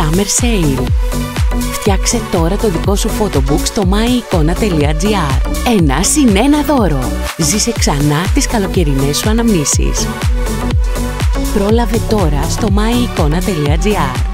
Summer Sale. Φτιάξε τώρα το δικό σου photobook στο myicona.gr. Ένα συν ένα δώρο. Ζήσε ξανά τις καλοκαιρινές σου αναμνήσεις. Πρόλαβε τώρα στο myicona.gr.